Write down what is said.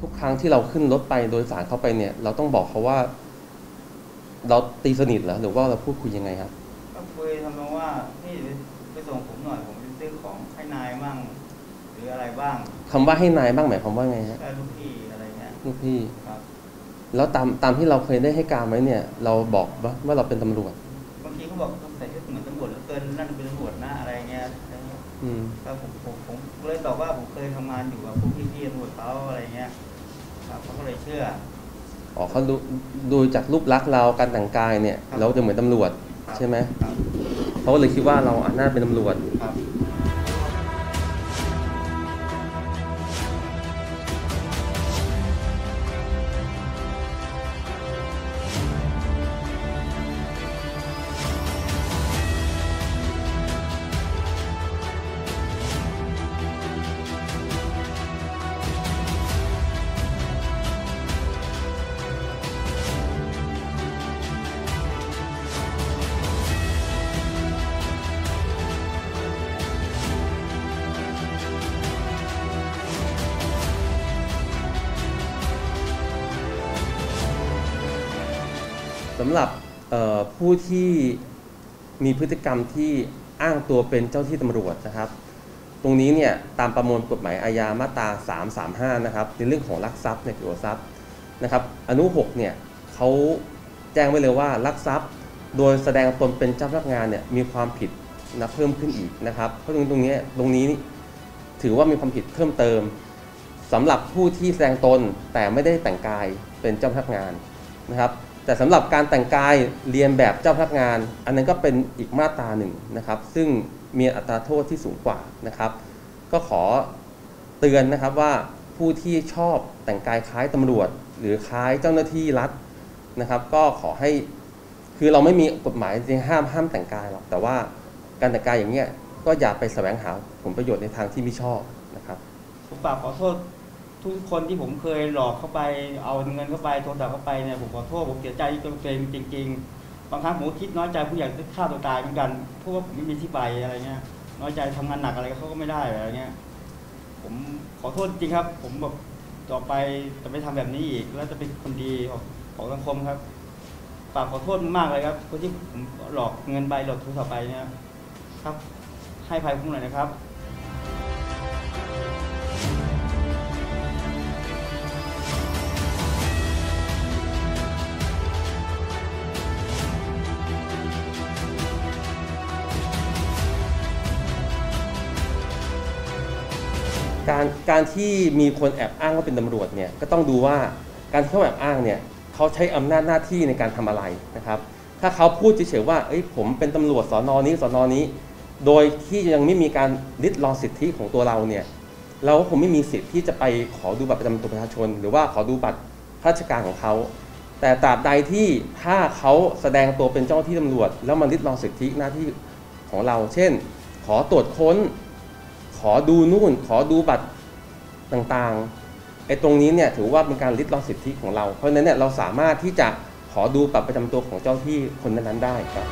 ทุกครั้งที่เราขึ้นรถไปโดยสารเข้าไปเนี่ย เราต้องบอกเขาว่า เราตีสนิทเหรอหรือว่าเราพูดคุยยังไงครับก็คุยทำนองว่าพี่ไปส่งผมหน่อยผมจะซื้อของให้นายบ้างหรืออะไรบ้างคำว่าให้นายบ้างหมายความว่าไงฮะได้ลูกพี่อะไรเงี้ยลูกพี่ครับ แล้วตามตามที่เราเคยได้ให้การไว้เนี่ย เราบอกว่าว่าเราเป็นตำรวจบางทีเขาบอกต้องใส่ชุดเหมือนตำรวจแล้วเกินนั่นเป็นตำรวจนะอะไรเงี้ย อะไรเงี้ยอืมก็ผมผมผมเลยตอบว่าผมเคยทำงานอยู่กับพวกพี่ๆตำรวจเขาอะไรเงี้ยครับเขาก็เลยเชื่ออ๋อเขาดูดูจากรูปลักษณ์เราการแต่งกายเนี่ยครับเราจะเหมือนตำรวจครับใช่ไหมครับเขาก็เลยคิดว่าเราอะน่าเป็นตำรวจครับ สำหรับผู้ที่มีพฤติกรรมที่อ้างตัวเป็นเจ้าที่ตำรวจนะครับ ตรงนี้เนี่ยตามประมวลกฎหมายอาญามาตรา 335 นะครับในเรื่องของลักทรัพย์ในเกี่ยวกับทรัพย์นะครับ อนุ 6 เนี่ยเขาแจ้งไว้เลยว่าลักทรัพย์โดยแสดงตนเป็นเจ้าพนักงานเนี่ยมีความผิดนะเพิ่มขึ้นอีกนะครับ เพราะตรงตรงนี้ตรงนี้ถือว่ามีความผิดเพิ่มเติมสำหรับผู้ที่แสดงตนแต่ไม่ได้แต่งกายเป็นเจ้าพนักงานนะครับ แต่สำหรับการแต่งกายเรียนแบบเจ้าพนักงาน อันนั้นก็เป็นอีกมาตราหนึ่งนะครับ ซึ่งมีอัตราโทษที่สูงกว่านะครับ ก็ขอเตือนนะครับว่าผู้ที่ชอบแต่งกายคล้ายตำรวจ หรือคล้ายเจ้าหน้าที่รัฐนะครับ ก็ขอให้คือเราไม่มีกฎหมายจริงห้ามห้ามแต่งกายหรอกแต่ว่าการแต่งกายอย่างเงี้ยก็อย่าไปแสวงหาผลประโยชน์ในทางที่ไม่ชอบนะครับผมฝากขอโทษ ทุกคนที่ผมเคยหลอกเข้าไป เอาเงินเข้าไปโทรศัพท์เข้าไปเนี่ยผมขอโทษผมเสียใจกับตัวเองจริง ๆ บางครั้งผมคิดน้อยใจผู้อยากจะฆ่าตัวตายเหมือนกันเพราะว่าผมไม่มีที่ไปอะไรเงี้ยน้อยใจทำงานหนักอะไรเขาก็ไม่ได้อะไรเงี้ยผมขอโทษจริงครับ ผมแบบต่อไปจะไม่ทำแบบนี้อีก แล้วจะเป็นคนดีของของสังคมครับฝากขอโทษมากเลยครับคนที่ผมหลอกเงินไปหลอกโทรศัพท์ไปเนี่ยครับ ให้ภัยผมหน่อยนะครับ การการที่มีคนแอบอ้างว่าเป็นตำรวจเนี่ยก็ต้องดูว่าการที่เขาแอบอ้างเนี่ยเขาใช้อำนาจหน้าที่ในการทำอะไรนะครับ ถ้าเขาพูดเฉยๆว่าเอ้ยผมเป็นตำรวจสอนอนี้สอนอนี้ โดยที่ยังไม่มีการริดรอนสิทธิของตัวเราเนี่ยเราก็คงไม่มีสิทธิ์ที่จะไปขอดูบัตรประจำตัวประชาชน หรือว่าขอดูบัตรข้าราชการของเขา แต่ตราบใดที่ถ้าเขาแสดงตัวเป็นเจ้าหน้าที่ตำรวจ แล้วมันริดรอนสิทธิหน้าที่ของเรา เช่น ขอตรวจค้น ขอดูนู่น ขอดูบัตรต่างๆไอ้ตรงนี้เนี่ยถือว่าเป็นการริดรอนสิทธิของเรา เพราะฉะนั้นเนี่ยเราสามารถที่จะขอดูบัตรประจำตัวของเจ้าที่คนนั้นๆได้ครับ